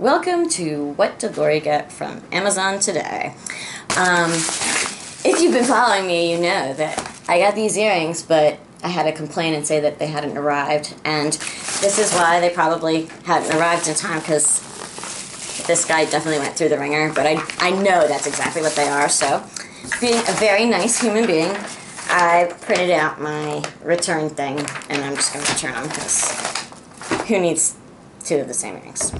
Welcome to What Did Lori Get from Amazon Today. Um, if you've been following me, you know that I got these earrings, but I had to complain and say that they hadn't arrived. And this is why they probably hadn't arrived in time because this guy definitely went through the wringer. But I, I know that's exactly what they are. So, being a very nice human being, I printed out my return thing and I'm just going to return them because who needs two of the same earrings?